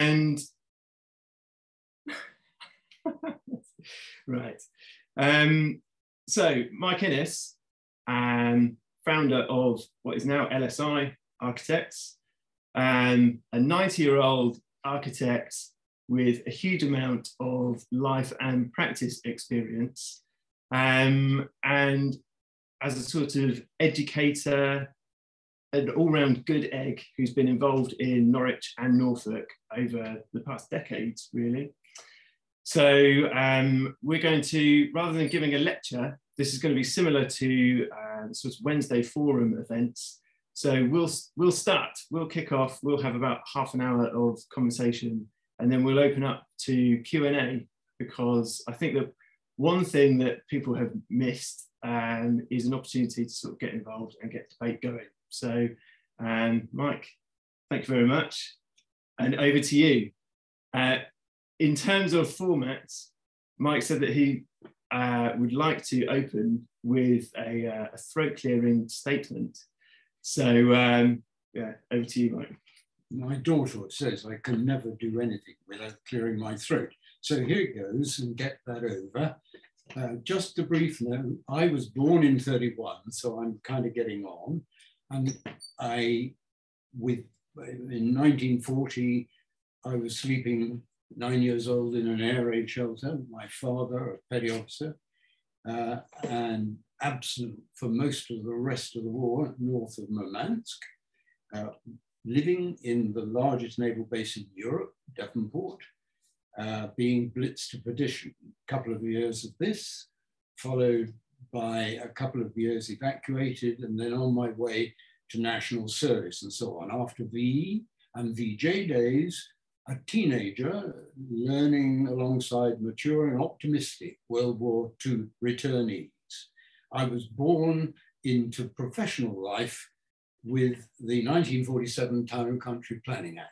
and right. Um, so Mike Innes, um, founder of what is now LSI Architects, um, a 90 year old architect with a huge amount of life and practice experience. Um, and as a sort of educator, an all-round good egg who's been involved in Norwich and Norfolk over the past decades, really. So um, we're going to, rather than giving a lecture, this is going to be similar to uh, sort of Wednesday forum events. So we'll, we'll start, we'll kick off, we'll have about half an hour of conversation and then we'll open up to Q&A because I think that one thing that people have missed um, is an opportunity to sort of get involved and get debate going. So um, Mike, thank you very much. And over to you. Uh, in terms of formats, Mike said that he uh, would like to open with a, uh, a throat clearing statement. So um, yeah, over to you, Mike. My daughter says I can never do anything without clearing my throat. So here it goes and get that over. Uh, just a brief note, I was born in 31, so I'm kind of getting on. And I, with in 1940, I was sleeping nine years old in an air raid shelter. My father, a petty officer, uh, and absent for most of the rest of the war north of Murmansk, uh, living in the largest naval base in Europe, Devonport, uh, being blitzed to perdition. A couple of years of this, followed by a couple of years evacuated, and then on my way to national service and so on. After VE and VJ days, a teenager learning alongside mature and optimistic World War II returnees. I was born into professional life with the 1947 Town and Country Planning Act,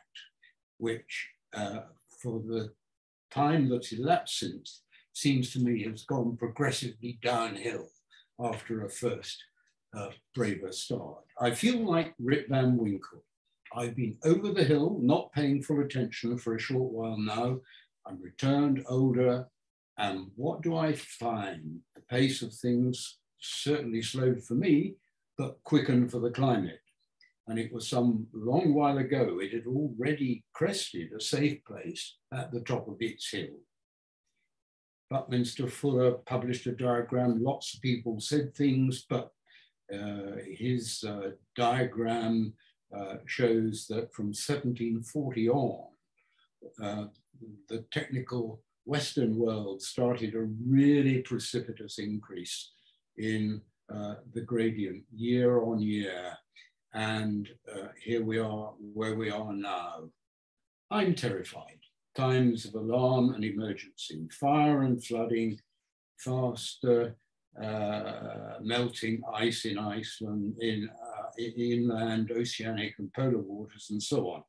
which uh, for the time that's elapsed since seems to me has gone progressively downhill after a first uh, braver start. I feel like Rip Van Winkle. I've been over the hill, not paying full attention for a short while now. I'm returned older, and what do I find? The pace of things certainly slowed for me, but quickened for the climate. And it was some long while ago, it had already crested a safe place at the top of its hill. Buckminster Fuller published a diagram. Lots of people said things, but uh, his uh, diagram uh, shows that from 1740 on, uh, the technical Western world started a really precipitous increase in uh, the gradient year on year. And uh, here we are where we are now. I'm terrified. Times of alarm and emergency, fire and flooding, faster uh, melting ice in Iceland, in uh, inland, oceanic and polar waters and so on.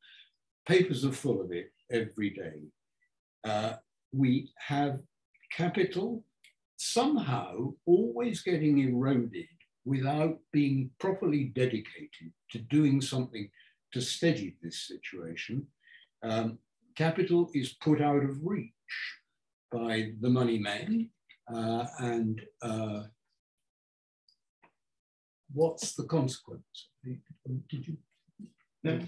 Papers are full of it every day. Uh, we have capital somehow always getting eroded without being properly dedicated to doing something to steady this situation. Um, capital is put out of reach by the money men uh, and uh, what's the consequence? Did you? No.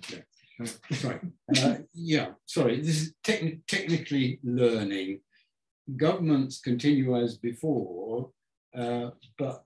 no. Sorry. Uh, yeah, sorry. This is te technically learning. Governments continue as before, uh, but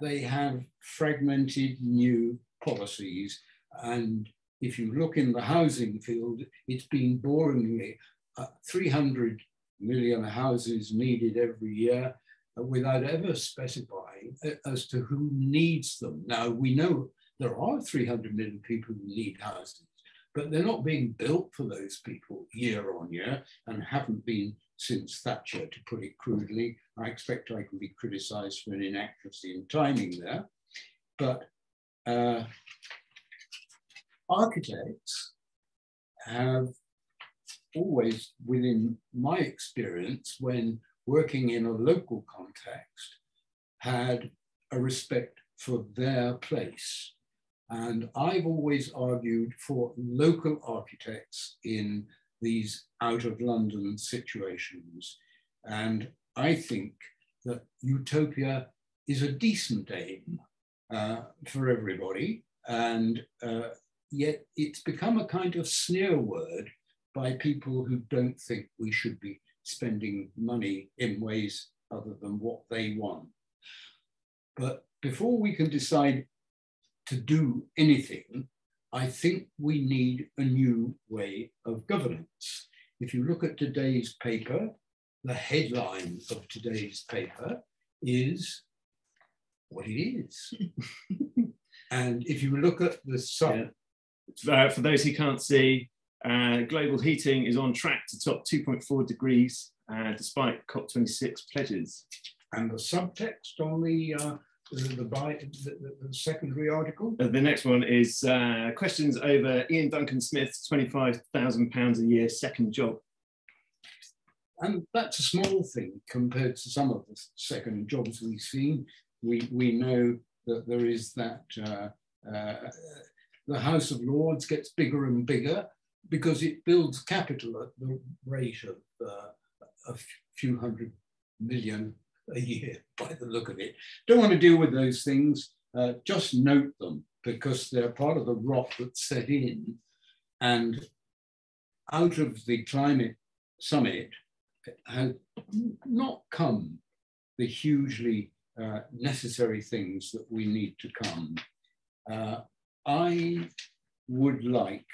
they have fragmented new policies. And if you look in the housing field, it's been boringly uh, 300 million houses needed every year uh, without ever specifying uh, as to who needs them. Now, we know there are 300 million people who need houses, but they're not being built for those people year on year and haven't been since Thatcher, to put it crudely. I expect I can be criticized for an inaccuracy in timing there. But uh, architects have always, within my experience, when working in a local context, had a respect for their place. And I've always argued for local architects in these out of London situations. And I think that utopia is a decent aim uh, for everybody. And uh, yet it's become a kind of sneer word by people who don't think we should be spending money in ways other than what they want. But before we can decide to do anything, I think we need a new way of governance. If you look at today's paper, the headline of today's paper is what it is. and if you look at the sub. Uh, for those who can't see, uh, global heating is on track to top 2.4 degrees uh, despite COP26 pledges. And the subtext on the uh, the, the, the, the, secondary article? Uh, the next one is uh, questions over Iain Duncan Smith's £25,000 a year second job. And that's a small thing compared to some of the second jobs we've seen. We, we know that there is that uh, uh, the House of Lords gets bigger and bigger because it builds capital at the rate of uh, a few hundred million a year by the look of it. Don't want to deal with those things. Uh, just note them because they're part of the rot that's set in. And out of the climate summit has not come the hugely uh, necessary things that we need to come. Uh, I would like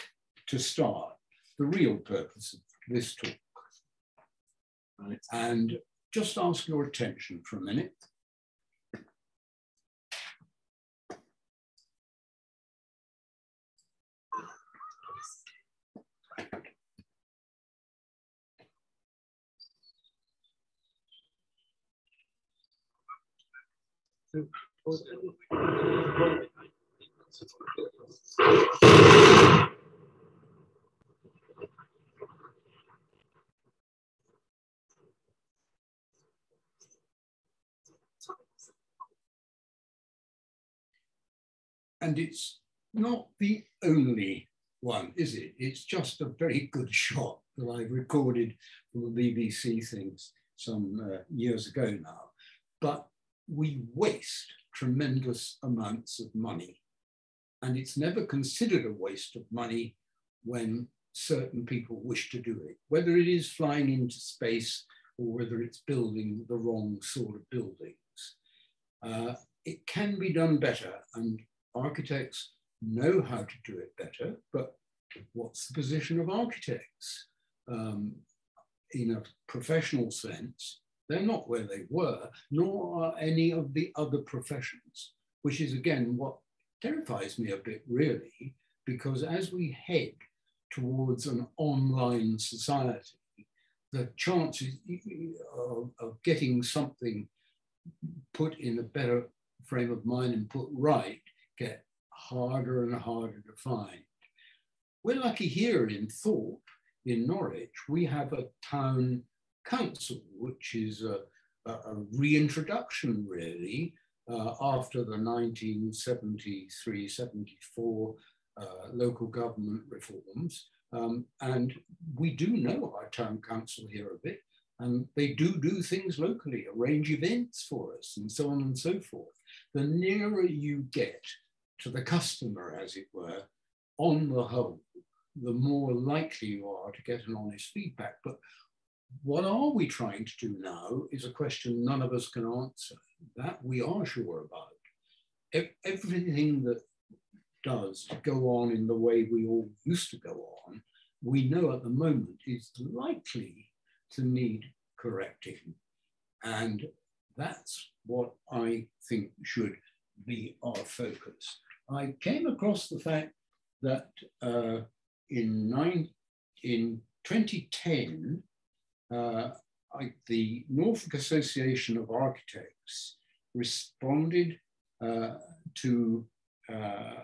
to start the real purpose of this talk. Right. And just ask your attention for a minute. And it's not the only one, is it? It's just a very good shot that I recorded from the BBC things some uh, years ago now. But we waste tremendous amounts of money. And it's never considered a waste of money when certain people wish to do it, whether it is flying into space or whether it's building the wrong sort of buildings. Uh, it can be done better. And architects know how to do it better, but what's the position of architects? Um, in a professional sense, they're not where they were, nor are any of the other professions, which is again what terrifies me a bit, really, because as we head towards an online society, the chances of, of getting something put in a better frame of mind and put right get harder and harder to find. We're lucky here in Thorpe, in Norwich, we have a town council, which is a, a, a reintroduction really after the 1973-74 uh, local government reforms. Um, and we do know our town council here a bit, and they do do things locally, arrange events for us, and so on and so forth. The nearer you get to the customer, as it were, on the whole, the more likely you are to get an honest feedback. But what are we trying to do now is a question none of us can answer. That we are sure about. Everything that does go on in the way we all used to go on, we know at the moment is likely to need correcting. And that's what I think should be our focus. I came across the fact that uh, in, nine, in 2010, uh, I, the Norfolk Association of Architects responded uh, to uh,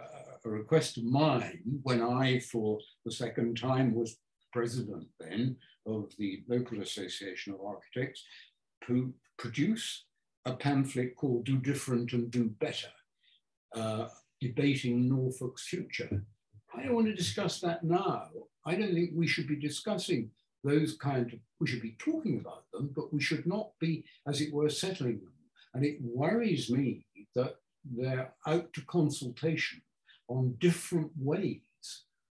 a request of mine when I, for the second time, was president then of the local association of architects, to produce a pamphlet called Do Different and Do Better, uh, debating Norfolk's future. I don't want to discuss that now. I don't think we should be discussing those kind of, we should be talking about them, but we should not be, as it were, settling them. And it worries me that they're out to consultation on different ways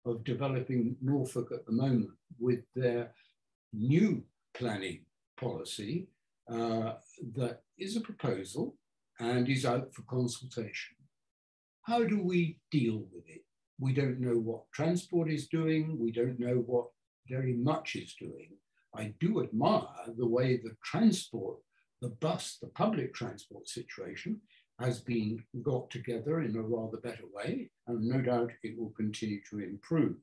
of developing Norfolk at the moment with their new planning policy uh, that is a proposal and is out for consultation. How do we deal with it? We don't know what transport is doing. We don't know what very much is doing. I do admire the way the transport, the bus, the public transport situation has been got together in a rather better way, and no doubt it will continue to improve.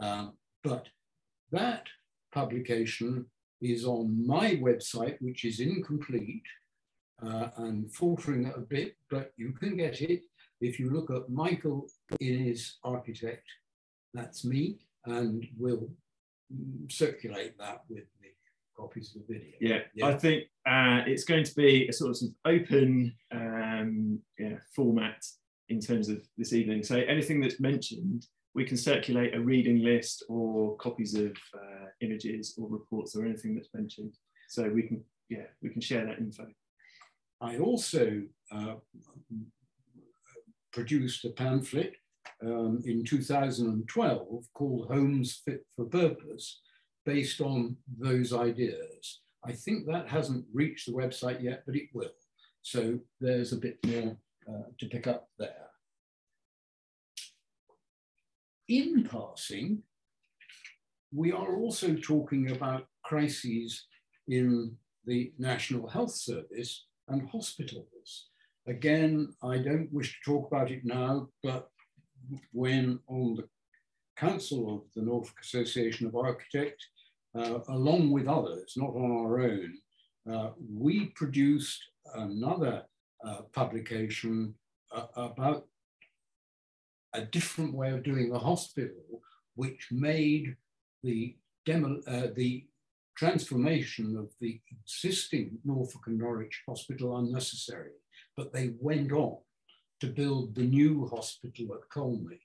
Um, but that publication is on my website, which is incomplete uh, and faltering a bit, but you can get it if you look at Michael Innes Architect, that's me, and we'll circulate that with the copies of the video. Yeah, yeah. I think uh, it's going to be a sort of open um, yeah, format in terms of this evening. So anything that's mentioned, we can circulate a reading list or copies of uh, images or reports or anything that's mentioned. So we can, yeah, we can share that info. I also uh, produced a pamphlet um, in 2012 called Homes Fit for Purpose, based on those ideas. I think that hasn't reached the website yet, but it will. So there's a bit more uh, to pick up there. In passing, we are also talking about crises in the National Health Service and hospitals. Again, I don't wish to talk about it now, but when on the Council of the Norfolk Association of Architects, uh, along with others, not on our own, uh, we produced another uh, publication uh, about a different way of doing the hospital, which made the, demo, uh, the transformation of the existing Norfolk and Norwich Hospital unnecessary. But they went on to build the new hospital at Colney.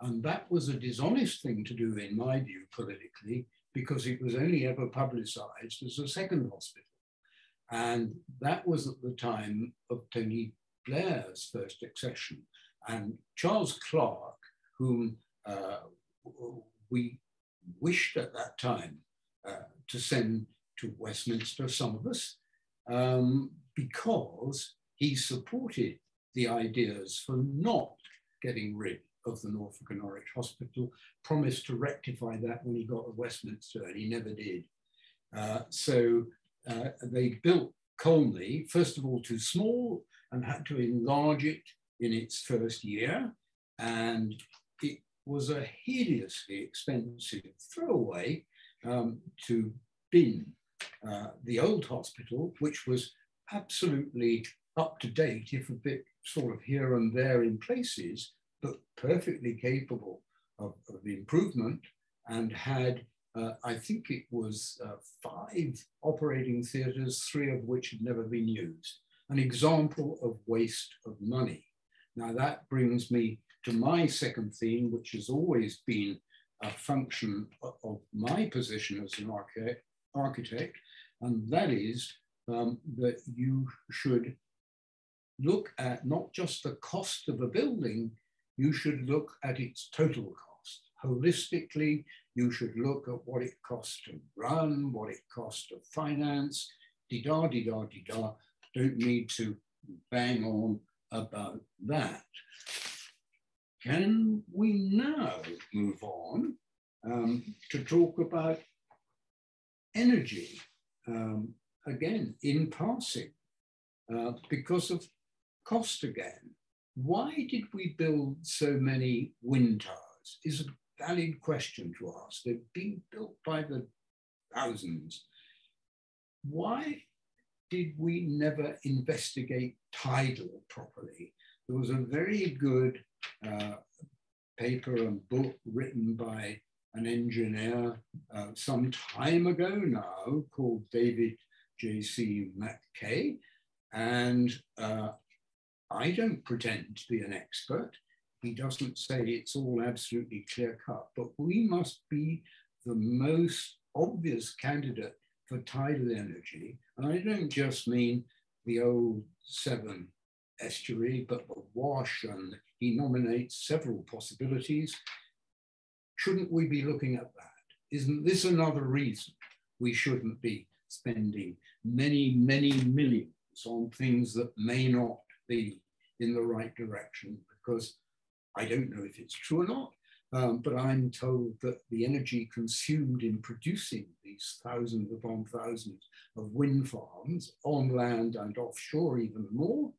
And that was a dishonest thing to do, in my view, politically, because it was only ever publicized as a second hospital. And that was at the time of Tony Blair's first accession. And Charles Clarke, whom uh, we wished at that time uh, to send to Westminster, some of us, um, because he supported the ideas for not getting rid of the Norfolk and Norwich Hospital, promised to rectify that when he got to Westminster, and he never did. Uh, so uh, they built Colney, first of all, too small and had to enlarge it in its first year. And it was a hideously expensive throwaway um, to bin uh, the old hospital, which was absolutely up to date, if a bit sort of here and there in places, but perfectly capable of, of improvement and had, uh, I think it was uh, five operating theatres, three of which had never been used. An example of waste of money. Now that brings me to my second theme, which has always been a function of my position as an architect, architect and that is um, that you should look at not just the cost of a building, you should look at its total cost. Holistically, you should look at what it costs to run, what it costs to finance, di-da, di-da, di-da. Don't need to bang on about that. Can we now move on um, to talk about energy? Um, again, in passing, uh, because of cost again. Why did we build so many wind towers? Is a valid question to ask. They've been built by the thousands. Why did we never investigate tidal properly? There was a very good uh, paper and book written by an engineer uh, some time ago now called David J.C. MacKay. And uh, I don't pretend to be an expert. he doesn't say it's all absolutely clear cut, but we must be the most obvious candidate for tidal energy. And I don't just mean the old Severn estuary, but the Wash, and he nominates several possibilities. Shouldn't we be looking at that? Isn't this another reason we shouldn't be spending many, many millions on things that may not be in the right direction? Because I don't know if it's true or not, um, but I'm told that the energy consumed in producing these thousands upon thousands of wind farms on land and offshore even more,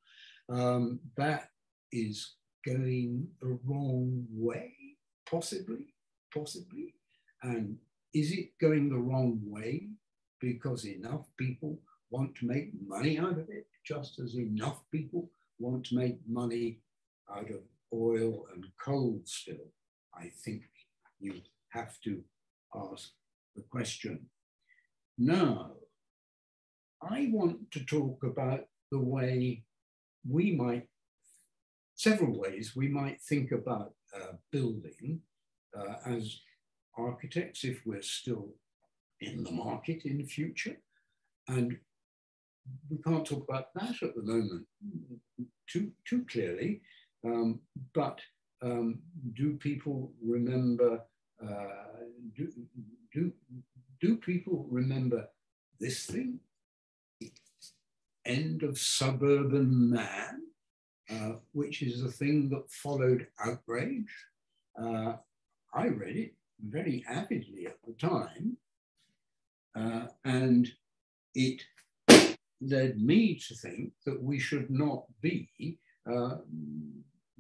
um, that is going the wrong way, possibly, possibly. And is it going the wrong way because enough people want to make money out of it, just as enough people want to make money out of oil and coal still? I think you have to ask the question. Now, I want to talk about the way we might, several ways we might think about uh, building uh, as architects if we're still in the market in the future. And we can't talk about that at the moment too, too clearly, um, but um, do people remember, uh, do, do, do people remember this thing? End of suburban man, uh, which is a thing that followed outrage. Uh, I read it very avidly at the time, uh, and it led me to think that we should not be uh,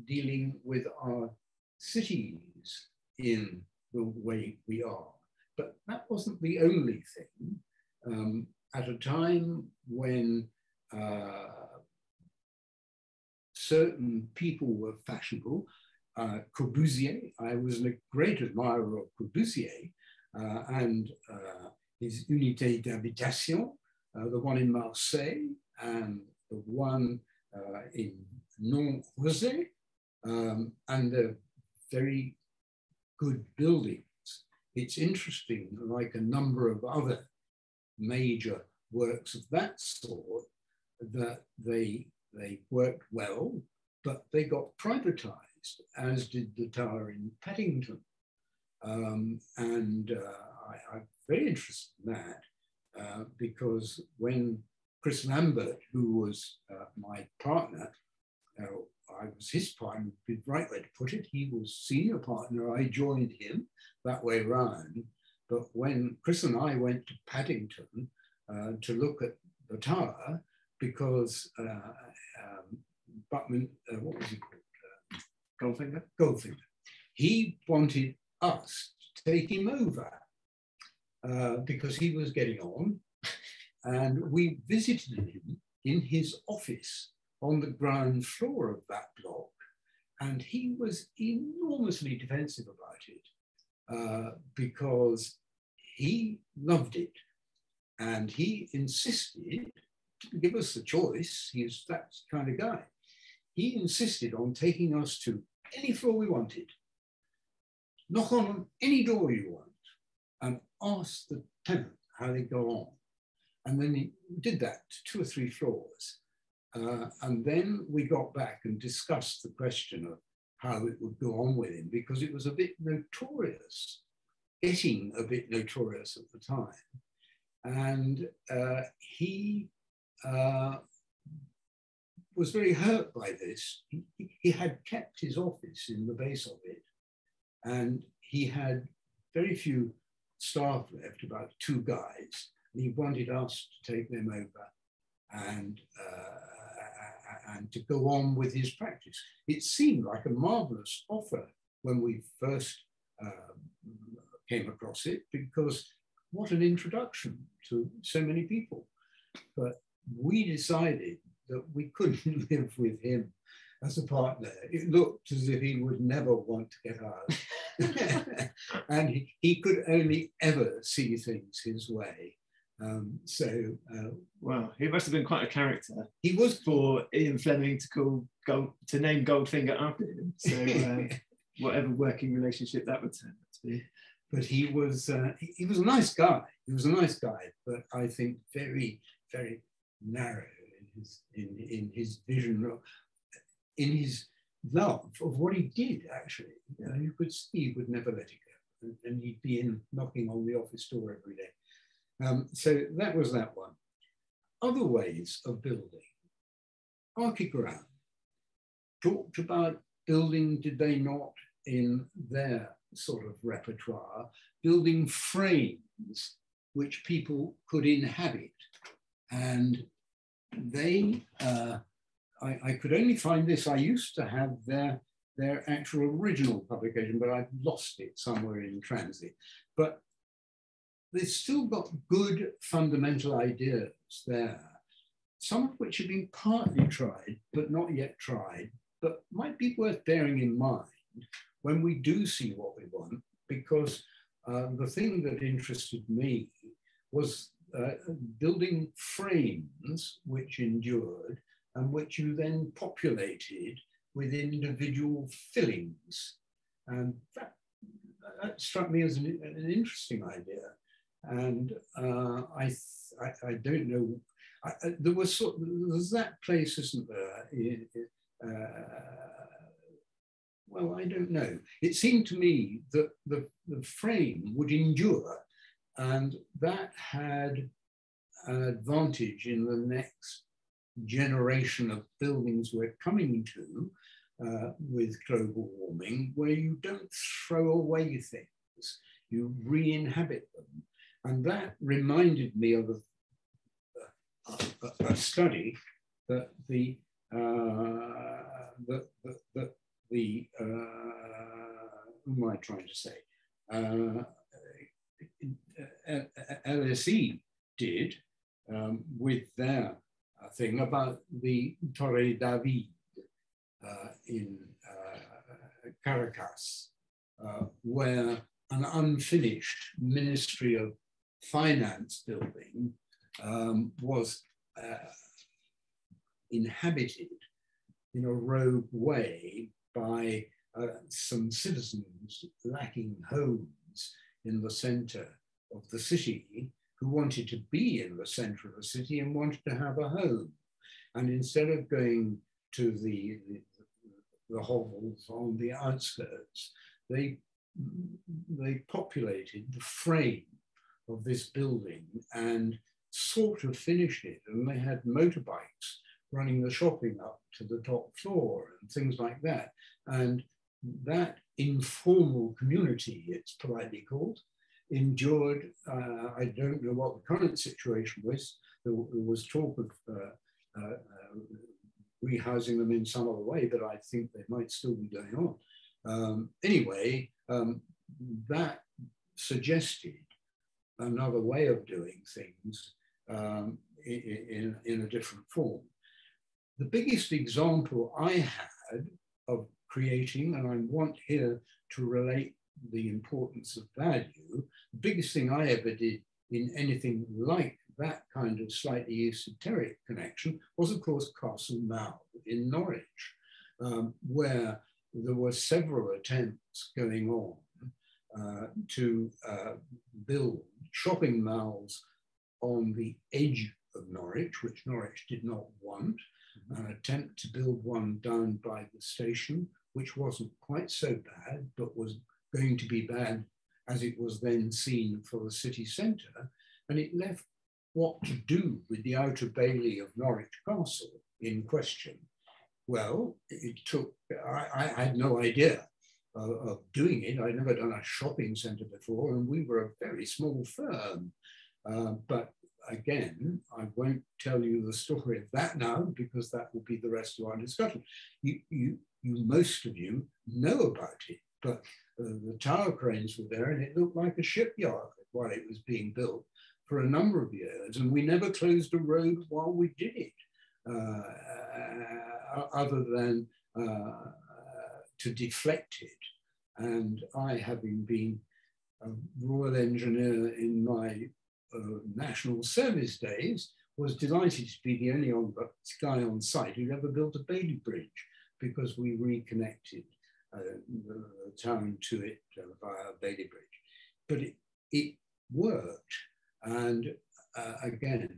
dealing with our cities in the way we are. But that wasn't the only thing. Um, at a time when uh, certain people were fashionable, uh, Corbusier, I was a great admirer of Corbusier uh, and uh, his Unité d'Habitation, the one in Marseille and the one uh, in Nantes-Rezé, um, and they're very good buildings. It's interesting, like a number of other major works of that sort, that they, they worked well, but they got privatized, as did the tower in Paddington. Um, and uh, I, am very interested in that uh, because when Chris Lambert, who was uh, my partner, uh, I was his partner, the right way to put it. He was senior partner. I joined him that way round. But when Chris and I went to Paddington uh, to look at the tower, because uh, um, Buckman, uh, what was he called? Uh, Goldfinger. Goldfinger. He wanted us to take him over uh, because he was getting on. And we visited him in his office on the ground floor of that block. And he was enormously defensive about it uh, because he loved it. And he insisted to give us the choice. He's that kind of guy. He insisted on taking us to any floor we wanted, knock on any door you want, and ask the tenant how they go on. And then he did that two or three floors. Uh, and then we got back and discussed the question of how it would go on with him because it was a bit notorious, getting a bit notorious at the time. And uh, he uh, was very hurt by this. He, he had kept his office in the base of it, and he had very few staff left, about two guys, and he wanted us to take them over and uh, and to go on with his practice. It seemed like a marvelous offer when we first uh, came across it because what an introduction to so many people. But we decided that we couldn't live with him as a partner. It looked as if he would never want to get out. and he, he, could only ever see things his way. Um, so, uh, wow, he must have been quite a character. He was for Ian Fleming to call Gold to name Goldfinger after him. So, uh, whatever working relationship that would turn out to be. But he was uh, he was a nice guy. He was a nice guy, but I think very very narrow in his in, in his vision, in his love of what he did. Actually, you, know, you could see he would never let it go, and, and he'd be in knocking on the office door every day. Um, so that was that one. Other ways of building. Archigram talked about building, did they not, in their sort of repertoire, building frames which people could inhabit. And they, uh, I, I, could only find this, I used to have their, their actual original publication, but I've lost it somewhere in transit. But they've still got good fundamental ideas there, some of which have been partly tried, but not yet tried, but might be worth bearing in mind when we do see what we want, because uh, the thing that interested me was uh, building frames which endured and which you then populated with individual fillings. And that, that struck me as an, an interesting idea and uh, I, I, I don't know. I, there was sort there's that place, isn't there? Uh, well, I don't know. It seemed to me that the, the frame would endure, and that had an advantage in the next generation of buildings we're coming to uh, with global warming, where you don't throw away things, you re inhabit them. And that reminded me of a, a, a study that the, uh, the, the, the uh, who am I trying to say? Uh, LSE did um, with their uh, thing about the Torre David uh, in uh, Caracas, uh, where an unfinished Ministry of finance building um, was inhabited in a rogue way by uh, some citizens lacking homes in the center of the city who wanted to be in the center of the city and wanted to have a home. And instead of going to the, the, the hovels on the outskirts, they, they populated the frame of this building and sort of finished it. And they had motorbikes running the shopping up to the top floor and things like that. And that informal community, it's politely called, endured, uh, I don't know what the current situation was, there, was talk of uh, uh, uh, rehousing them in some other way, but I think they might still be going on. Um, anyway, um, that suggested another way of doing things um, in, in a different form. The biggest example I had of creating, and I want here to relate the importance of value, biggest thing I ever did in anything like that kind of slightly esoteric connection was, of course, Castle Mall in Norwich, um, where there were several attempts going on uh, to uh, build shopping malls on the edge of Norwich, which Norwich did not want, mm-hmm. an attempt to build one down by the station, which wasn't quite so bad, but was going to be bad as it was then seen for the city centre. And it left what to do with the outer bailey of Norwich Castle in question. Well, it took, I, I had no idea of, of doing it. I'd never done a shopping centre before, and we were a very small firm. Uh, but again, I won't tell you the story of that now because that will be the rest of our discussion. You, you, you most of you know about it, but the tower cranes were there and it looked like a shipyard while it was being built for a number of years. And we never closed a road while we did it, uh, other than uh, to deflect it. And I, having been a royal engineer in my uh, National Service days, was delighted to be the only on, guy on site who'd ever built a Bailey Bridge because we reconnected uh, town to it uh, via Bailey Bridge. But it, it worked. And uh, again,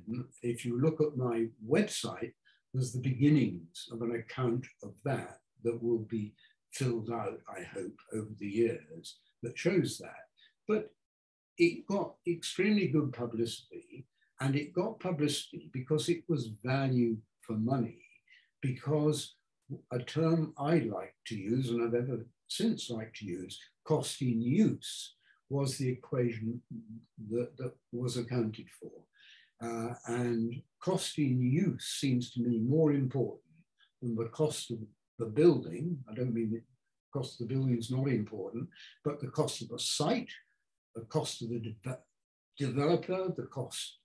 if you look at my website, there's the beginnings of an account of that that will be filled out, I hope, over the years that shows that. But it got extremely good publicity, and it got publicity because it was value for money, because a term I like to use, and I've ever since liked to use, cost in use, was the equation that, that was accounted for. Uh, and cost in use seems to me more important than the cost of the building. I don't mean the cost of the building is not important, but the cost of the site, the cost of the de developer, the cost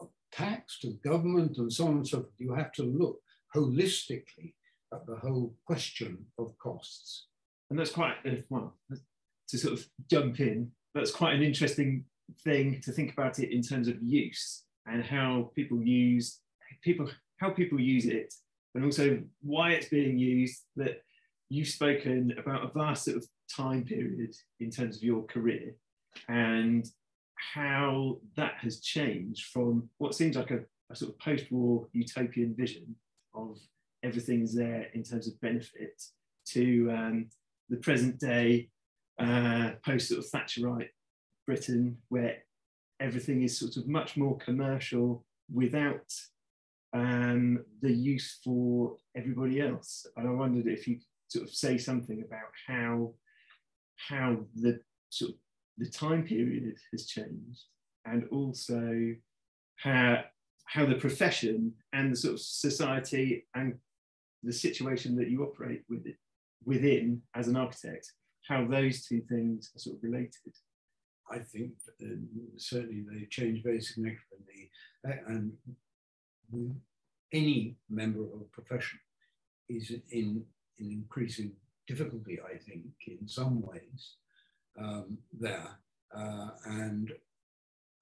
of tax to government, and so on and so forth. You have to look holistically at the whole question of costs. And that's quite, uh, well, to sort of jump in, that's quite an interesting thing to think about it in terms of use and how people use people how people use it and also why it's being used that you've spoken about a vast sort of time period in terms of your career and how that has changed from what seems like a, a sort of post-war utopian vision of everything's there in terms of benefit to um, the present day uh, post sort of Thatcherite Britain, where everything is sort of much more commercial without um, the use for everybody else. And I wondered if you sort of say something about how how the sort of the time period has changed, and also how how the profession and the sort of society and the situation that you operate with it, within as an architect, how those two things are sort of related. I think um, certainly they change very significantly. Uh, and any member of a profession is in, in increasing difficulty, I think, in some ways um, there. Uh, and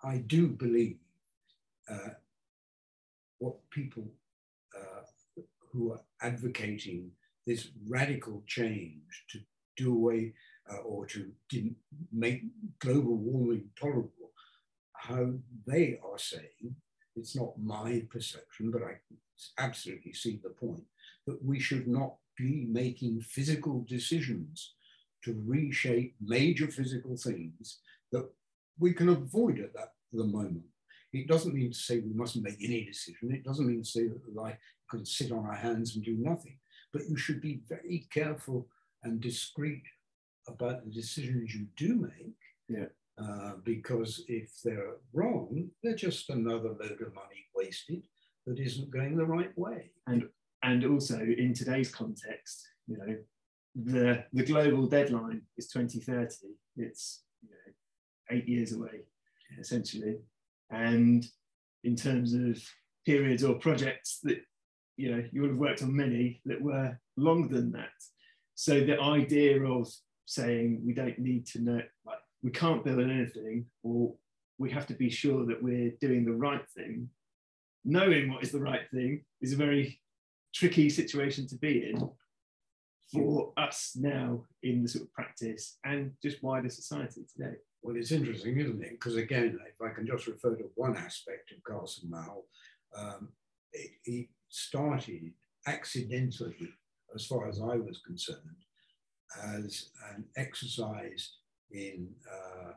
I do believe uh, what people who are advocating this radical change to do away uh, or to make global warming tolerable, how they are saying, it's not my perception, but I absolutely see the point, that we should not be making physical decisions to reshape major physical things that we can avoid at that the moment. It doesn't mean to say we mustn't make any decision. It doesn't mean to say that life can sit on our hands and do nothing. But you should be very careful and discreet about the decisions you do make. Yeah. Uh, because if they're wrong, they're just another load of money wasted that isn't going the right way. And and also in today's context, you know, the the global deadline is 2030. It's you know, eight years away, essentially. And in terms of periods or projects that you know you would have worked on many that were longer than that. So the idea of saying we don't need to know, like we can't build on anything, or we have to be sure that we're doing the right thing. Knowing what is the right thing is a very tricky situation to be in for us now in the sort of practice and just wider society today. Well, it's interesting, isn't it? Because again, if I can just refer to one aspect of Castle Mall, um, it, it started accidentally, as far as I was concerned, as an exercise in, uh,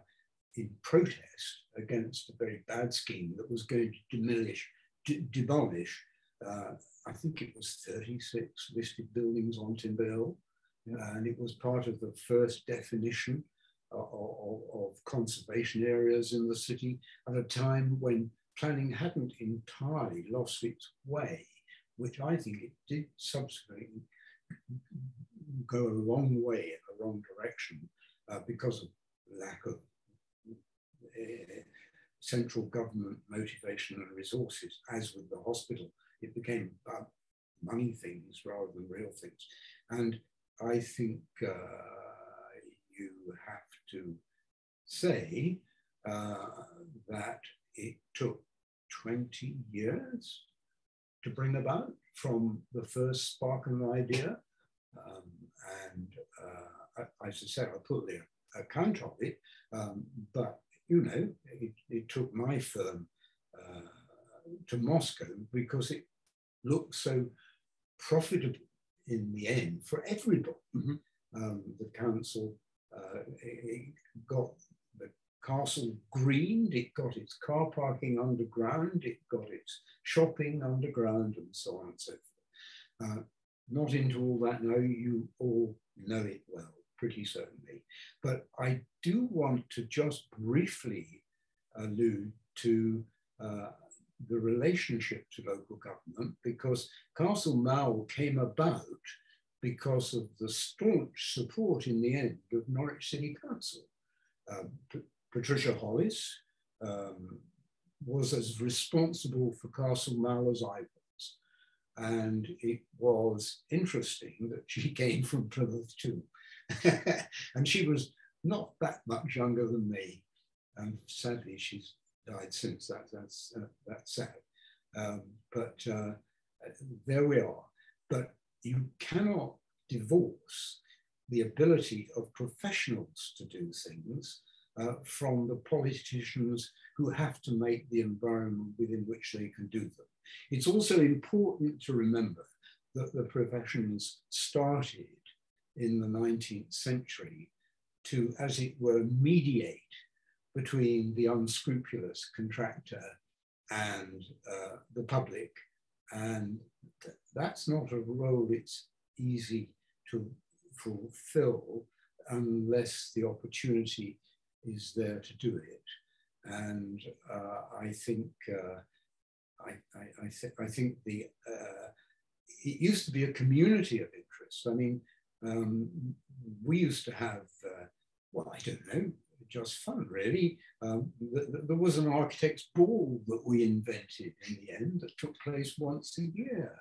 in protest against a very bad scheme that was going to diminish, demolish, uh, I think it was 36 listed buildings on Timber Hill. Yeah. And it was part of the first definition of, of, conservation areas in the city at a time when planning hadn't entirely lost its way, which I think it did subsequently go a long way in the wrong direction uh, because of lack of uh, central government motivation and resources, as with the hospital. It became about money things rather than real things. And I think uh, to say uh, that it took 20 years to bring about from the first spark of an idea. Um, and uh, I, as I said, I'll put the account of it, um, but you know, it, it took my firm uh, to Moscow because it looked so profitable in the end for everybody. Mm-hmm. Um, the council uh, it got the castle greened, it got its car parking underground, it got its shopping underground, and so on and so forth. Uh, not into all that now, you all know it well, pretty certainly. But I do want to just briefly allude to uh, the relationship to local government because Castle Mall came about because of the staunch support in the end of Norwich City Council. Um, Patricia Hollis um, was as responsible for Castle Mall as I was. And it was interesting that she came from Plymouth too. and she was not that much younger than me. And sadly, she's died since. That, that's, uh, that's sad. Um, but uh, there we are. But you cannot divorce the ability of professionals to do things uh, from the politicians who have to make the environment within which they can do them. It's also important to remember that the professions started in the 19th century to, as it were, mediate between the unscrupulous contractor and uh, the public. And that's not a role it's easy to fulfill unless the opportunity is there to do it. And uh, I think uh, I, I, I, th I, think the uh, it used to be a community of interest. I mean, um, we used to have uh, well, I don't know, just fun, really. Um, th there was an architect's ball that we invented in the end that took place once a year.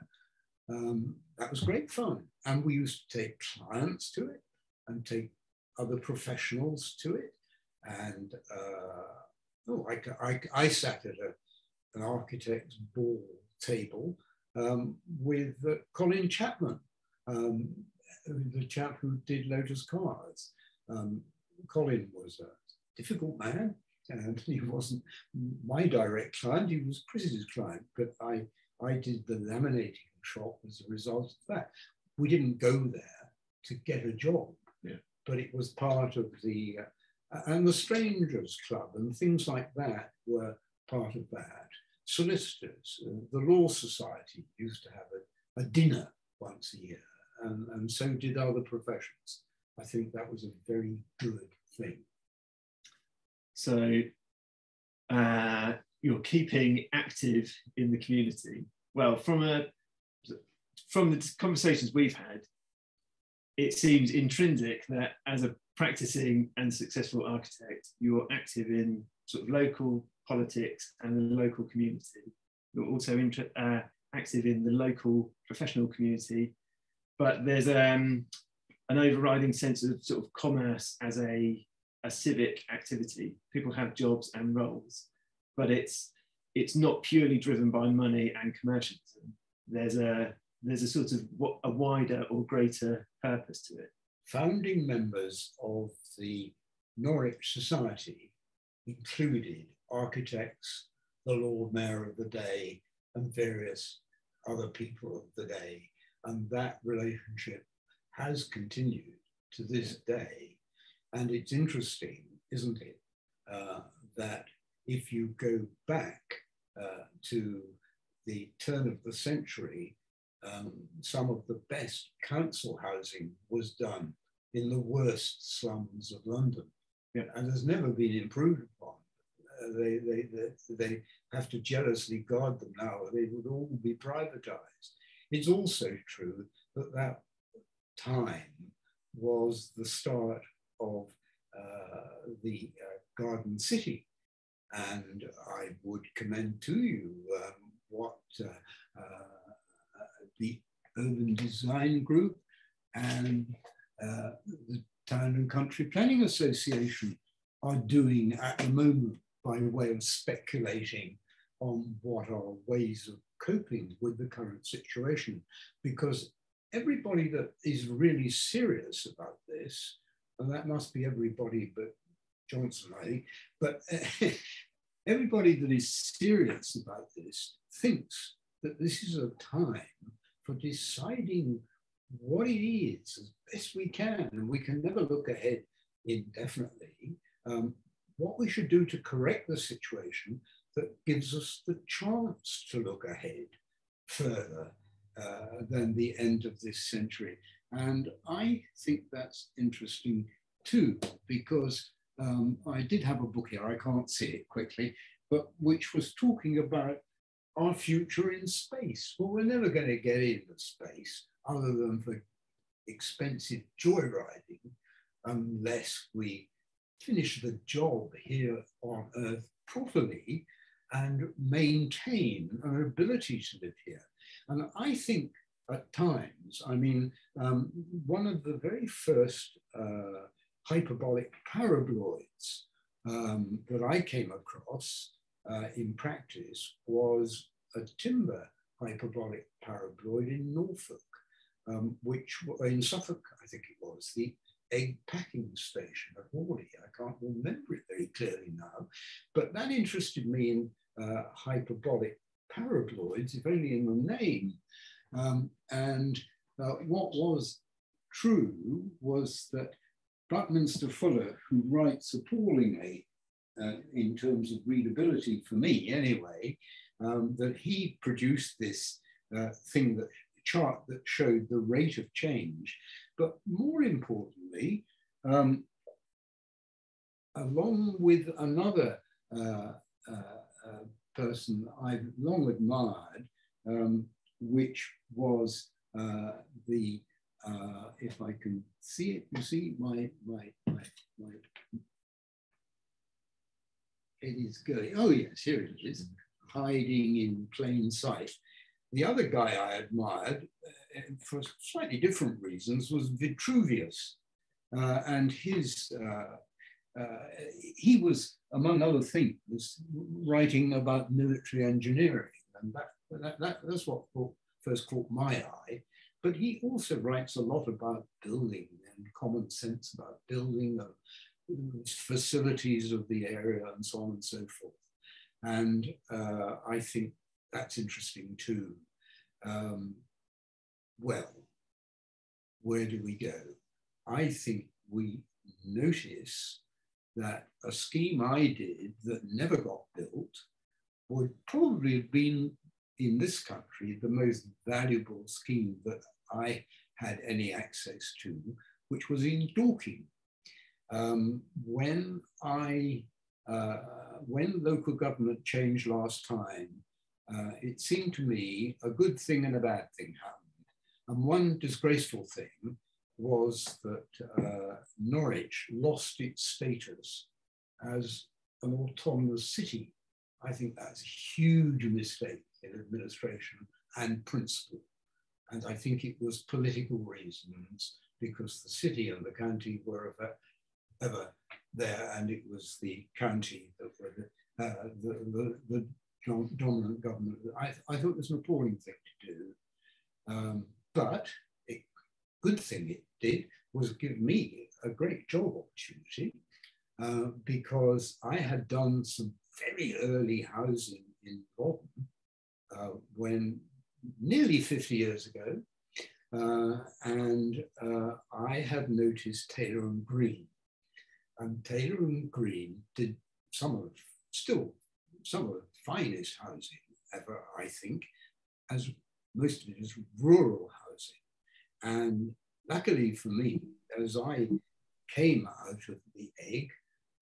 Um, that was great fun. And we used to take clients to it and take other professionals to it. And uh, oh, I, I, I, sat at a, an architect's ball table um, with uh, Colin Chapman, um, the chap who did Lotus Cars. Um, Colin was a difficult man, and he wasn't my direct client, he was Chris's client, but I, I did the laminating shop as a result of that. We didn't go there to get a job, yeah. but it was part of the, uh, and the Strangers Club and things like that were part of that. Solicitors, uh, the Law Society used to have a, a dinner once a year, and, and so did other professions. I think that was a very good thing. So uh, you're keeping active in the community. Well, from a from the conversations we've had, it seems intrinsic that as a practicing and successful architect, you're active in sort of local politics and the local community. You're also uh, active in the local professional community, but there's um, an overriding sense of sort of commerce as a, a civic activity. People have jobs and roles, but it's it's not purely driven by money and commercialism. There's a there's a sort of a wider or greater purpose to it. Founding members of the Norwich Society included architects, the Lord Mayor of the day, and various other people of the day. And that relationship has continued to this day. And it's interesting, isn't it, uh, that if you go back uh, to the turn of the century, um, some of the best council housing was done in the worst slums of London yeah. and has never been improved upon. Uh, they, they, they, they have to jealously guard them now. or They would all be privatized. It's also true that that time was the start of uh, the uh, Garden City. And I would commend to you um, what uh, uh, the Urban Design Group and uh, the Town and Country Planning Association are doing at the moment by way of speculating on what are ways of coping with the current situation. Because everybody that is really serious about this, and that must be everybody but Johnson, I think, but everybody that is serious about this thinks that this is a time for deciding what it is as best we can, and we can never look ahead indefinitely. Um, what we should do to correct the situation that gives us the chance to look ahead further uh, than the end of this century. And I think that's interesting too, because um, I did have a book here, I can't see it quickly, but which was talking about our future in space. Well, we're never going to get into space other than for expensive joyriding unless we finish the job here on Earth properly and maintain our ability to live here. And I think at times, I mean, um, one of the very first uh, hyperbolic paraboloids um, that I came across uh, in practice was a timber hyperbolic paraboloid in Norfolk, um, which in Suffolk, I think it was, the egg packing station at Hawley. I can't remember it very clearly now, but that interested me in uh, hyperbolic paraboloids, if only in the name. Um, and uh, what was true was that Buckminster Fuller, who writes appallingly uh, in terms of readability for me anyway, um, that he produced this uh, thing that chart that showed the rate of change. But more importantly, um, along with another uh, uh, uh person I've long admired, um, which was uh, the uh, if I can see it, you see my, my, my, my, it is going, oh yes, here it is, hiding in plain sight. The other guy I admired, uh, for slightly different reasons, was Vitruvius. Uh, and his, uh, uh, he was, among other things, writing about military engineering. And that, that, that that's what first caught my eye. But he also writes a lot about building and common sense about building the facilities of the area and so on and so forth. And uh, I think that's interesting too. Um, well, where do we go? I think we notice that a scheme I did that never got built would probably have been in this country the most valuable scheme that I had any access to, which was in Dorking. Um, when I, uh, when local government changed last time, uh, it seemed to me a good thing and a bad thing happened. And one disgraceful thing was that uh, Norwich lost its status as an autonomous city. I think that's a huge mistake in administration and principle. And I think it was political reasons because the city and the county were ever, ever there, and it was the county that were the, uh, the, the, the, dominant government. I, I thought it was an appalling thing to do. Um, but good thing it did was give me a great job opportunity uh, because I had done some very early housing in Loddon uh, when nearly 50 years ago, uh, and uh, I had noticed Tayler and Green. And Tayler and Green did some of, still, some of the finest housing ever, I think, as most of it is rural. And luckily for me, as I came out of the egg,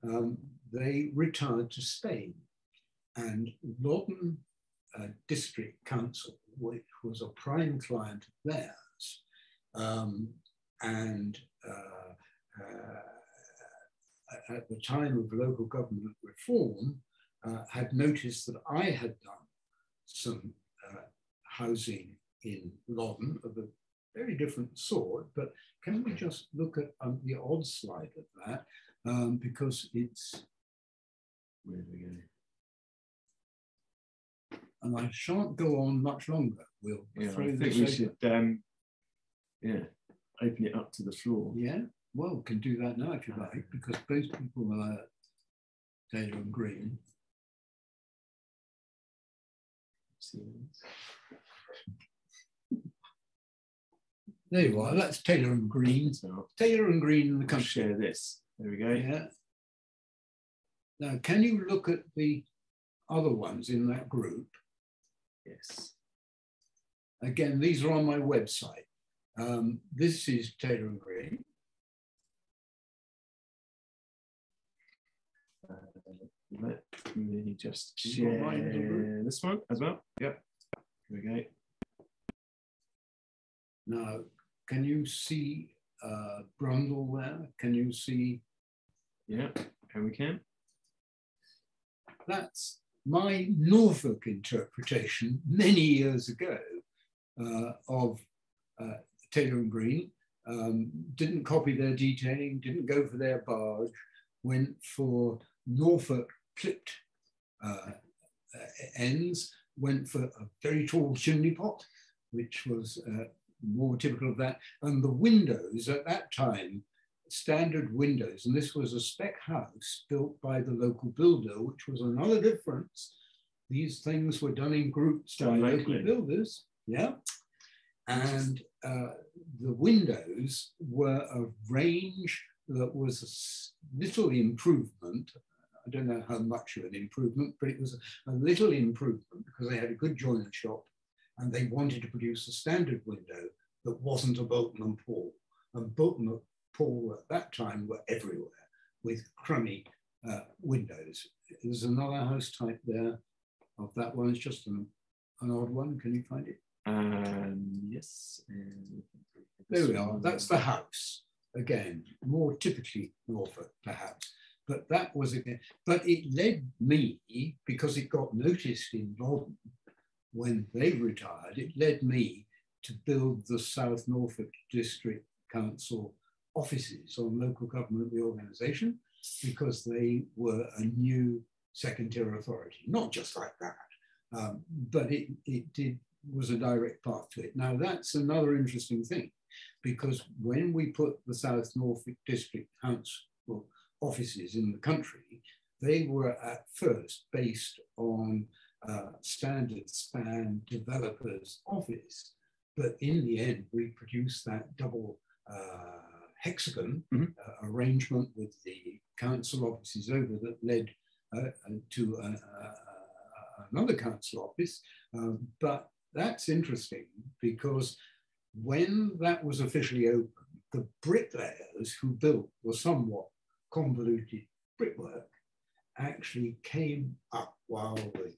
um, they retired to Spain. And Loddon uh, District Council which was a prime client of theirs. Um, and uh, uh, at the time of local government reform, uh, had noticed that I had done some uh, housing in Loddon of a very different sort, but can we just look at um, the odd slide of that? Um, because it's Where do we go? And I shan't go on much longer. We'll Yeah, throw I think this we should, um, yeah, open it up to the floor. Yeah, well, we can do that now if you like, because both people are Tayler and Green. There you are. That's Tayler and Green. So Tayler and Green in the country. share this. There we go. Yeah. Now, can you look at the other ones in that group? Yes. Again, these are on my website. Um, this is Tayler and Green. Uh, let me just You got mine as a group? share this one as well. Yep. Here we go. Now, can you see uh, Brundall there? Can you see Yeah, and we can. that's my Norfolk interpretation many years ago uh, of uh, Tayler and Green. Um, didn't copy their detailing, didn't go for their barge, went for Norfolk clipped uh, ends, went for a very tall chimney pot, which was uh, more typical of that. And the windows at that time, standard windows, and this was a spec house built by the local builder, which was another difference. These things were done in groups by local builders, yeah. And uh, the windows were a range that was a little improvement. I don't know how much of an improvement, but it was a little improvement because they had a good joiner shop and they wanted to produce a standard window that wasn't a Boulton and Paul. And Boulton and Paul at that time were everywhere with crummy uh, windows. There's another house type there of that one. It's just an, an odd one. Can you find it? Um, yes. and There we are. That's the house. Again, more typically Norfolk, perhaps. But that was again, but it led me, because it got noticed in London when they retired, it led me to build the South Norfolk District Council offices on local government reorganisation because they were a new second tier authority. Not just like that, um, but it, it did was a direct path to it. Now that's another interesting thing because when we put the South Norfolk District Council offices in the country, they were at first based on uh, standard span developers office. But in the end, we produced that double uh, hexagon Mhm. uh, arrangement with the council offices over that led uh, to uh, another council office. Um, but that's interesting because when that was officially opened, the bricklayers who built the somewhat convoluted brickwork actually came up while the,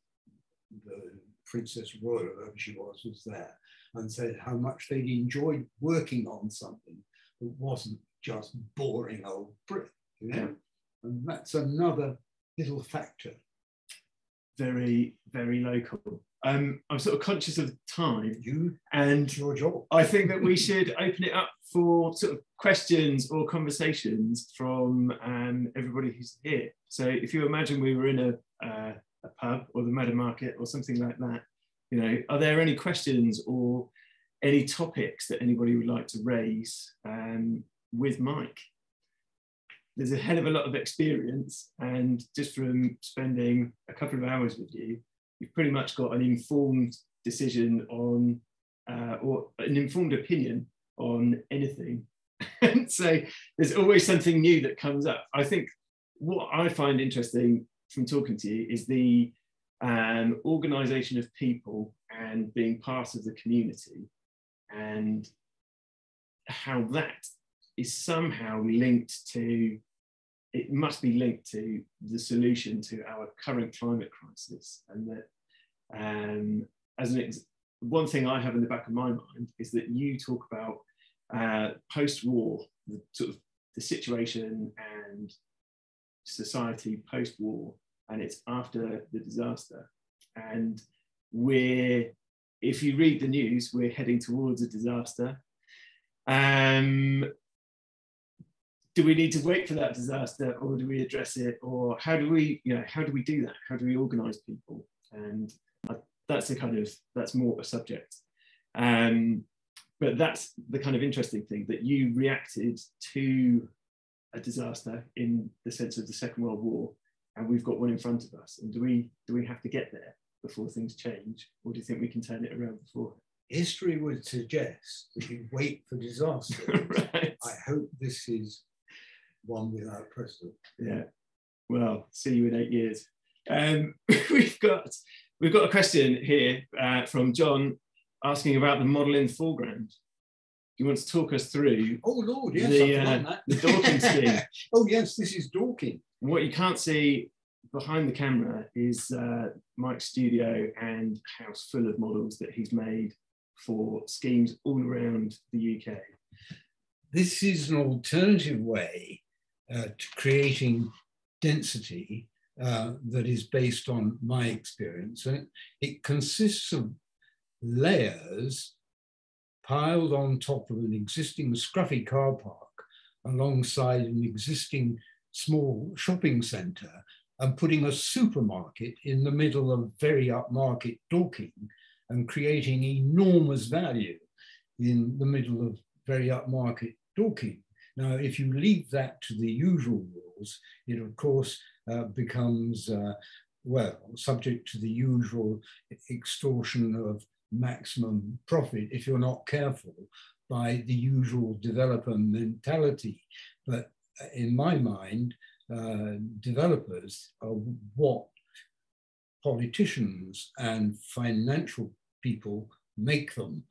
the Princess Royal, whoever she was, was there and said how much they'd enjoyed working on something that wasn't just boring old brick, you know? And that's another little factor. very, very local. Um, I'm sort of conscious of time, You, and your job. I think that we should open it up for sort of questions or conversations from um, everybody who's here. So if you imagine we were in a, uh, a pub or the Meadow Market or something like that, you know, are there any questions or any topics that anybody would like to raise um, with Mike? There's a hell of a lot of experience, and just from spending a couple of hours with you, you've pretty much got an informed decision on uh, or an informed opinion on anything. and so there's always something new that comes up. I think what I find interesting from talking to you is the um, organization of people and being part of the community and how that is somehow linked to it must be linked to the solution to our current climate crisis and that um, as an ex- one thing I have in the back of my mind is that you talk about uh, post-war, the sort of the situation and society post-war, and it's after the disaster. And we're, if you read the news, we're heading towards a disaster. Um, do we need to wait for that disaster or do we address it or how do we you know how do we do that how do we organize people and that's a kind of that's more a subject um, but that's the kind of interesting thing that you reacted to a disaster in the sense of the second world war and we've got one in front of us and do we do we have to get there before things change or do you think we can turn it around before history would suggest that you wait for disaster right. i hope this is one without precedent. Yeah. Well, see you in eight years. Um, we've got we've got a question here uh, from John asking about the model in the foreground. You want to talk us through? Oh Lord, yes, the, uh, the Dorking scheme. oh yes, this is Dorking. What you can't see behind the camera is uh, Mike's studio and house full of models that he's made for schemes all around the UK. This is an alternative way uh, to creating density uh, that is based on my experience. And it, it consists of layers piled on top of an existing scruffy car park alongside an existing small shopping centre and putting a supermarket in the middle of very upmarket Dorking and creating enormous value in the middle of very upmarket Dorking. Now, if you leave that to the usual rules, it of course uh, becomes, uh, well, subject to the usual extortion of maximum profit if you're not careful by the usual developer mentality. But in my mind, uh, developers are what politicians and financial people make them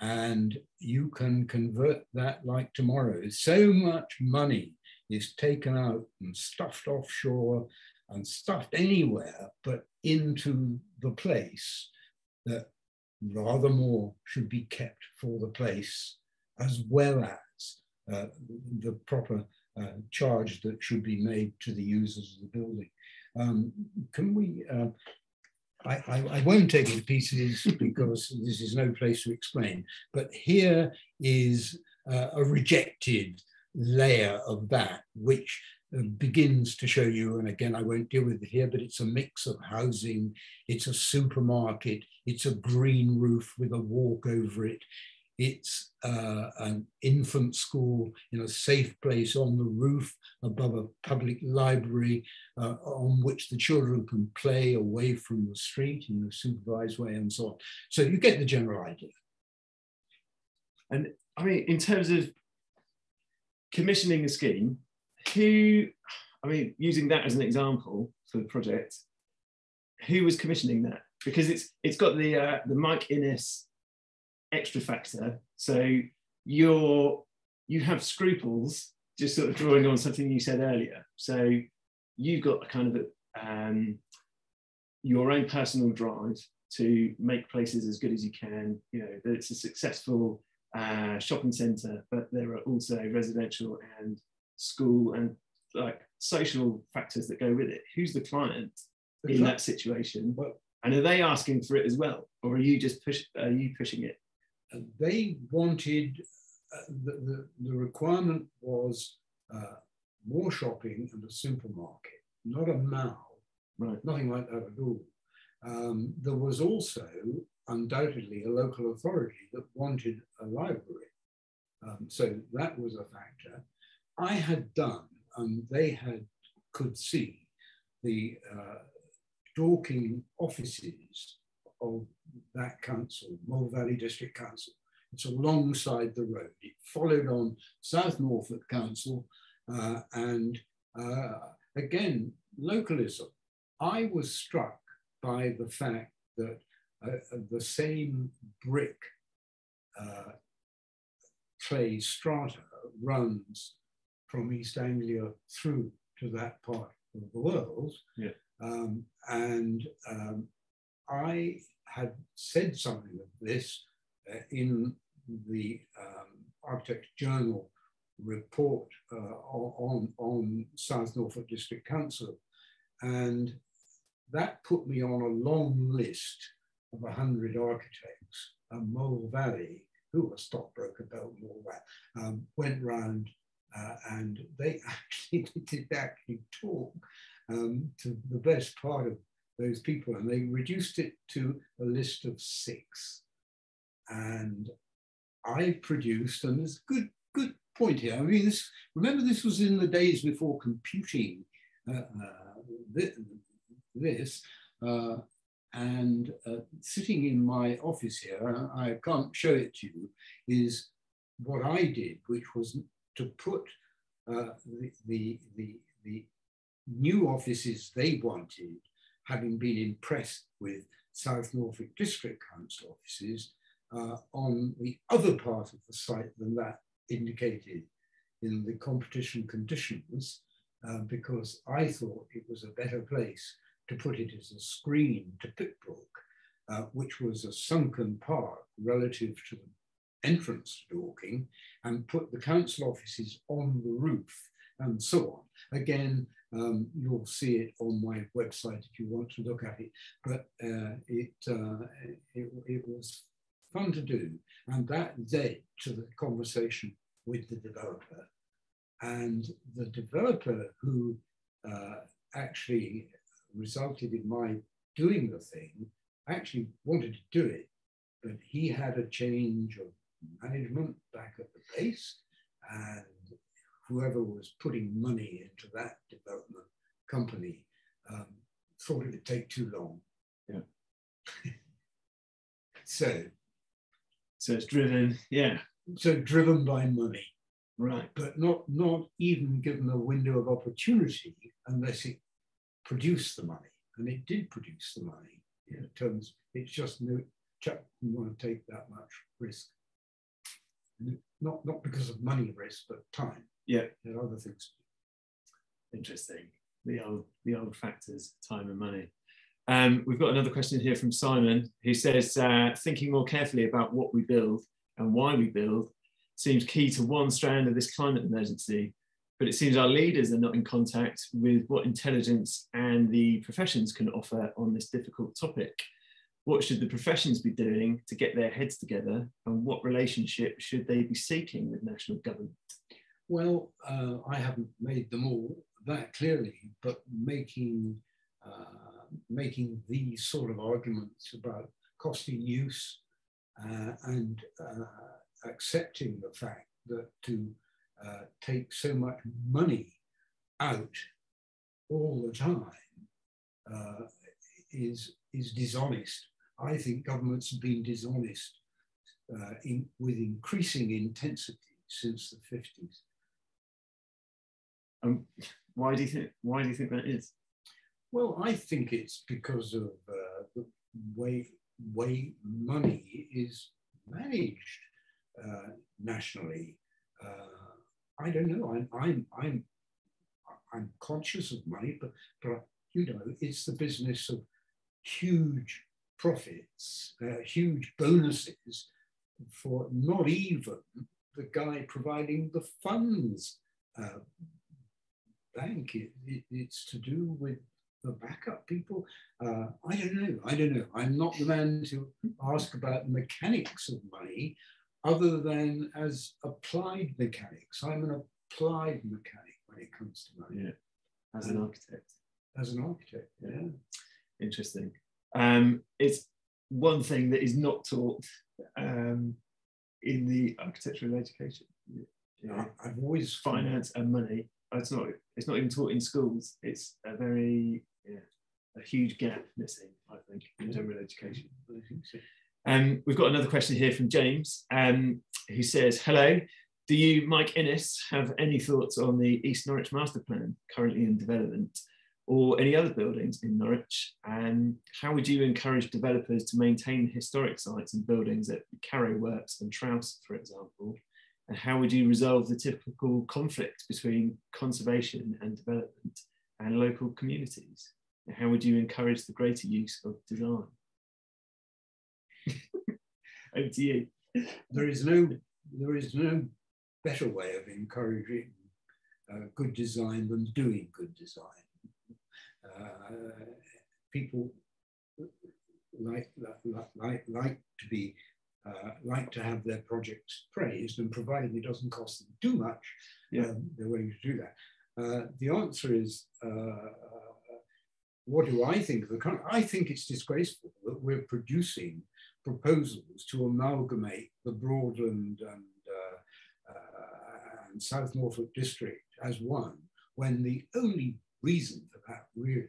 and you can convert that like tomorrow. So much money is taken out and stuffed offshore and stuffed anywhere but into the place that rather more should be kept for the place as well as uh, the proper uh, charge that should be made to the users of the building. Um, can we uh, I, I, I, won't take it to pieces because this is no place to explain, but here is uh, a rejected layer of that, which begins to show you, and again, I won't deal with it here, but it's a mix of housing, it's a supermarket, it's a green roof with a walk over it, it's uh, an infant school in a safe place on the roof above a public library uh, on which the children can play away from the street in a supervised way and so on. So you get the general idea. And I mean, in terms of commissioning a scheme, who, I mean, using that as an example for the project, who was commissioning that? Because it's it's got the uh, the Mike Innes extra factor. So you're you have scruples, just sort of drawing on something you said earlier. So you've got a kind of a, um, your own personal drive to make places as good as you can. You know that it's a successful uh, shopping centre, but there are also residential and school and like social factors that go with it. Who's the client in that situation? Well, and are they asking for it as well, or are you just push? Are you pushing it? they wanted, uh, the, the, the, requirement was uh, more shopping and a supermarket, not a mall, right. nothing like that at all. Um, there was also undoubtedly a local authority that wanted a library. Um, so that was a factor. I had done, and they had could see the uh, Dorking offices of that council, Mole Valley District Council. It's alongside the road. It followed on South Norfolk Council uh, and uh, again, localism. I was struck by the fact that uh, the same brick uh, clay strata runs from East Anglia through to that part of the world. Yeah. Um, and um, I had said something of this uh, in the um, Architect Journal report uh, on, on South Norfolk District Council. And that put me on a long list of 100 architects. And Mole Valley, who was stockbroker Belmore, um, went round Uh, and they actually did actually talk um, to the best part of those people, and they reduced it to a list of six. And I produced, and there's a good good point here. I mean, this remember this was in the days before computing uh, uh, this, uh, and uh, sitting in my office here, I can't show it to you, is what I did, which was to put uh, the, the, the, the new offices they wanted, having been impressed with South Norfolk District Council offices, uh, on the other part of the site than that indicated in the competition conditions, uh, because I thought it was a better place to put it as a screen to Pippbrook, uh, which was a sunken park relative to the entrance to Dorking, and put the council offices on the roof and so on. Again, um, you'll see it on my website if you want to look at it, but uh, it, uh, it, it was fun to do. And that led to the conversation with the developer. And the developer who uh, actually resulted in my doing the thing actually wanted to do it, but he had a change of management back at the base, and whoever was putting money into that development company um, thought it would take too long. Yeah. so, so it's driven, yeah. So driven by money, right? But not not even given a window of opportunity unless it produced the money, and it did produce the money. In terms, it's just no chap didn't want to take that much risk. Not not because of money risk, but time. Yeah, and other things. Interesting. The old the old factors, time and money. Um, we've got another question here from Simon, who says, uh, thinking more carefully about what we build and why we build seems key to one strand of this climate emergency but it seems our leaders are not in contact with what intelligence and the professions can offer on this difficult topic. What should the professions be doing to get their heads together, and what relationship should they be seeking with national government? Well, uh, I haven't made them all that clearly, but making uh, making these sort of arguments about cost in use uh, and uh, accepting the fact that to uh, take so much money out all the time uh, is, is dishonest. I think governments have been dishonest uh, in, with increasing intensity since the 50s. Um, why do you think? Why do you think that is? Well, I think it's because of uh, the way way money is managed uh, nationally. Uh, I don't know. I'm I'm I'm I'm conscious of money, but but you know, it's the business of huge profits, uh, huge bonuses for not even the guy providing the funds. Uh, bank. It, it, it's to do with the backup people. Uh, I don't know. I don't know. I'm not the man to ask about mechanics of money other than as applied mechanics. I'm an applied mechanic when it comes to money. Yeah, as an architect. As an architect, yeah. Interesting. Um, it's one thing that is not taught um, in the architectural education. Yeah. I've always finance and money. It's not. It's not even taught in schools. It's a very yeah, a huge gap missing. I think in general education. Um, we've got another question here from James, um, who says, hello, do you, Mike Innes, have any thoughts on the East Norwich Master Plan currently in development or any other buildings in Norwich? And how would you encourage developers to maintain historic sites and buildings at Carrow Works and Trowse, for example? And how would you resolve the typical conflict between conservation and development and local communities? And how would you encourage the greater use of design? Over to you. There is no, there is no better way of encouraging uh, good design than doing good design. Uh, people like, like, like, like to be uh, like to have their projects praised, and provided it doesn't cost them too much, Yeah. um, they're willing to do that. Uh, the answer is, uh, what do I think of the country? I think it's disgraceful that we're producing proposals to amalgamate the Broadland and, uh, uh, and South Norfolk district as one, when the only reason for that really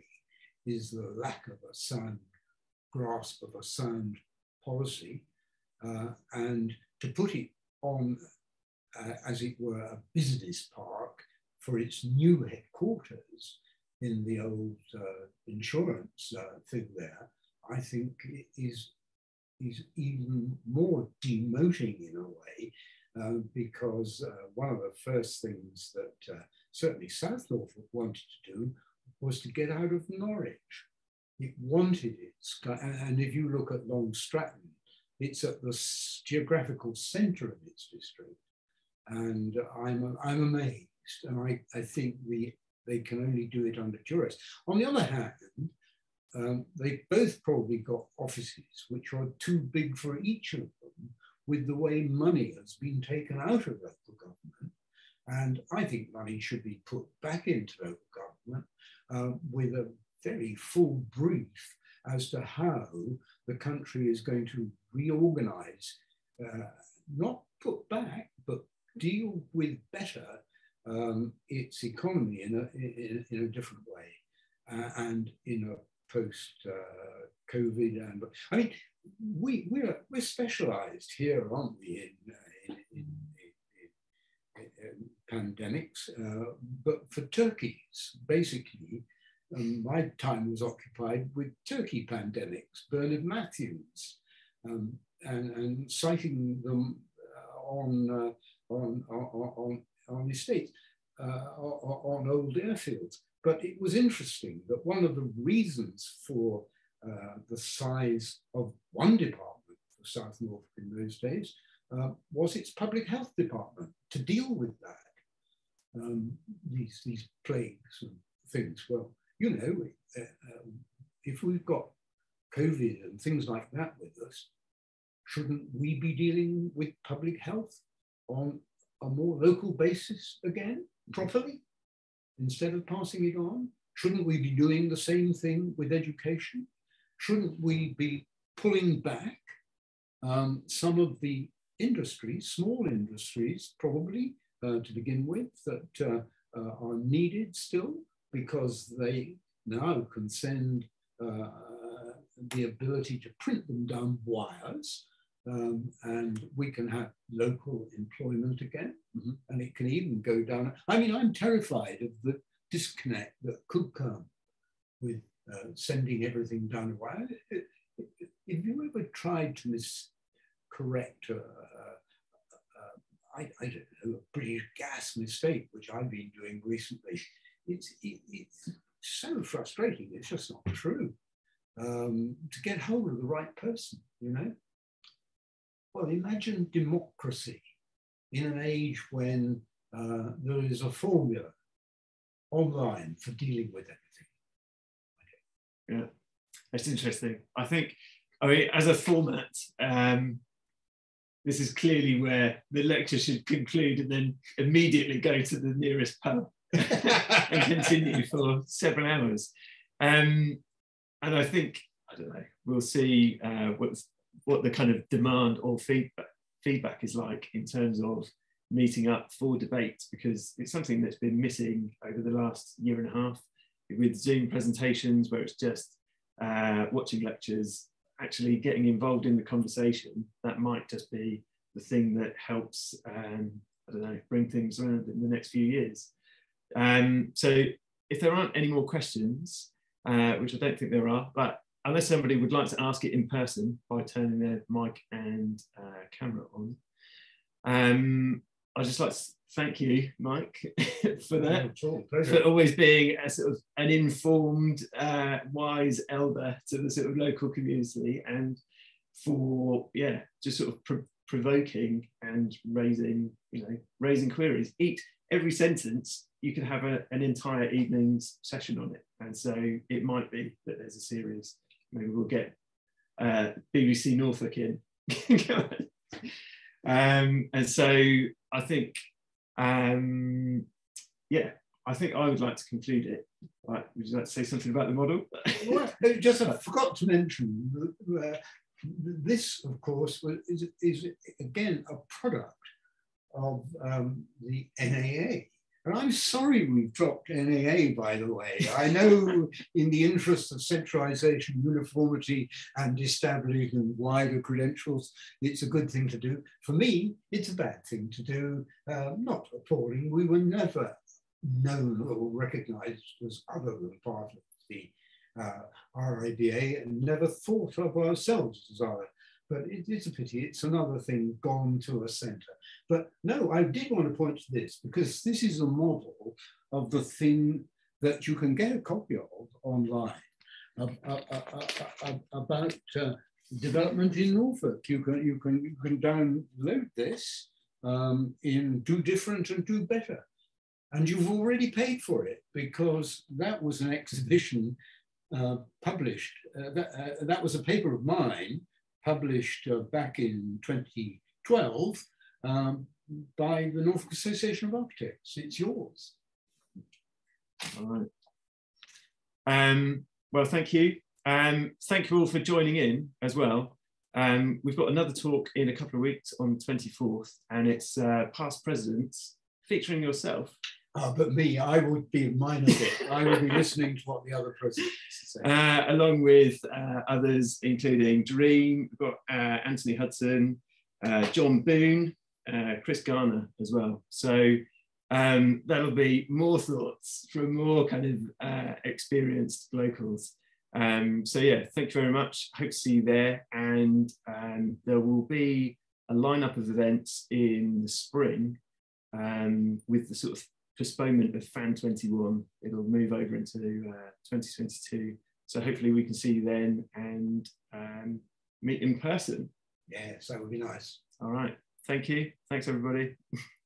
is the lack of a sound grasp of a sound policy uh, and to put it on, uh, as it were, a business park for its new headquarters in the old uh, insurance uh, thing there, I think is, is even more demoting in a way, uh, because uh, one of the first things that certainly South Norfolk wanted to do was to get out of Norwich. It wanted its, and if you look at Long Stratton, it's at the geographical center of its district. And I'm, I'm amazed. And I, I think the, they can only do it under duress. On the other hand, um, they both probably got offices which are too big for each of them with the way money has been taken out of local government. And I think money should be put back into local government uh, with a very full brief as to how the country is going to reorganize, uh, not put back, but deal with better um, its economy in a, in, in a different way uh, and in a post uh, COVID. And I mean, we, we're, we're specialized here, aren't we, in, uh, pandemics, uh, but for turkeys, basically, um, my time was occupied with turkey pandemics, Bernard Matthews, um, and, and citing them uh, on, uh, on, on, on, on estates, uh, on, old airfields. But it was interesting that one of the reasons for uh, the size of one department for South Norfolk in those days uh, was its public health department to deal with that, um, these, these plagues and things. Well, you know, uh, um, if we've got COVID and things like that with us, shouldn't we be dealing with public health on a more local basis again, properly, instead of passing it on? Shouldn't we be doing the same thing with education? Shouldn't we be pulling back um, some of the industries, small industries, probably to begin with, that uh, uh, are needed still because they now can send uh, the ability to print them down wires um, and we can have local employment again. Mm-hmm. And it can even go down. I mean, I'm terrified of the disconnect that could come with uh, sending everything down a wire. If you ever tried to miscorrect a, I, I don't know, a British gas mistake, which I've been doing recently, it's, it, it's so frustrating. It's just not true. Um, to get hold of the right person, you know? Well, imagine democracy in an age when uh, there is a formula online for dealing with everything. Yeah, that's interesting. I think, I mean, as a format, um, this is clearly where the lecture should conclude and then immediately go to the nearest pub and continue for several hours. Um, and I think, I don't know, we'll see uh, what the kind of demand or feedback, feedback is like in terms of meeting up for debates, because it's something that's been missing over the last year and a half with Zoom presentations where it's just uh, watching lectures, actually getting involved in the conversation. That might just be the thing that helps, um, I don't know, bring things around in the next few years. Um, so if there aren't any more questions, uh, which I don't think there are, but unless somebody would like to ask it in person by turning their mic and uh, camera on, um, I'd just like to thank you, Mike, for that, for always being a sort of an informed, uh, wise elder to the sort of local community, and for yeah, just sort of pro provoking and raising, you know, raising queries. Each every sentence you could have a, an entire evening's session on it. And so it might be that there's a series. Maybe we'll get uh, BBC Norfolk in um, and so I think, um, yeah, I think I would like to conclude it. Right, would you like to say something about the model? well, just I forgot to mention uh, this, of course, is, is again a product of um, the NAA. And I'm sorry we've dropped NAA, by the way. I know in the interest of centralization, uniformity, and establishing wider credentials, it's a good thing to do. For me, it's a bad thing to do. Uh, not appalling. We were never known or recognized as other than part of the uh, RIBA and never thought of ourselves as other but it's a pity. It's another thing gone to a centre. But no, I did want to point to this because this is a model of the thing that you can get a copy of online uh, uh, about development in Norfolk. You can you can you can download this um, in do different and do better, and you've already paid for it because that was an exhibition uh, published. Uh, that, that was a paper of mine published uh, back in 2012 um, by the Norfolk Association of Architects. It's yours. All right. Um, well, thank you. Um, thank you all for joining in as well. Um, we've got another talk in a couple of weeks on the 24th, and it's uh, past presidents featuring yourself. Uh, but me, I would be mine of it. I would be listening to what the other presidents say. Uh, along with uh, others, including Dream, got uh, Anthony Hudson, uh, John Boone, uh, Chris Garner as well. So um, that'll be more thoughts from more kind of experienced locals. Um, so yeah, thank you very much. Hope to see you there. And um, there will be a lineup of events in the spring um, with the sort of postponement of Fan 21. It'll move over into uh, 2022. So hopefully we can see you then and um, meet in person. Yeah, so that would be nice. All right. Thank you. Thanks, everybody.